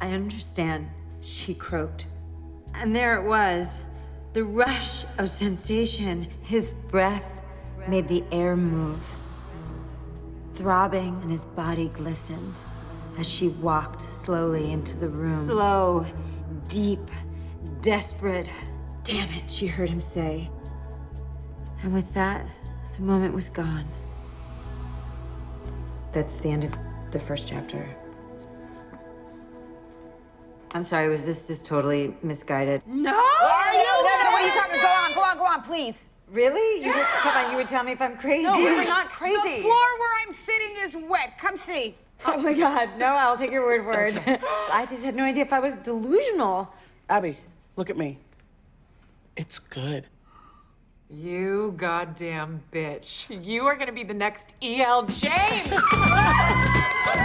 I understand, she croaked. And there it was the rush of sensation. His breath made the air move, throbbing, and his body glistened as she walked slowly into the room. Slow, deep, desperate. Damn it, she heard him say. And with that, the moment was gone. That's the end of the first chapter. I'm sorry, was this just totally misguided? No! Are you? No, no, what are you talking? Go on, go on, go on, please. Really? You would, come on, you would tell me if I'm crazy? No, We're not crazy. The floor where I'm sitting is wet. Come see. Oh my god, no, I'll take your word for it. I just had no idea if I was delusional. Abby, look at me. It's good. You goddamn bitch. You are gonna be the next E.L. James.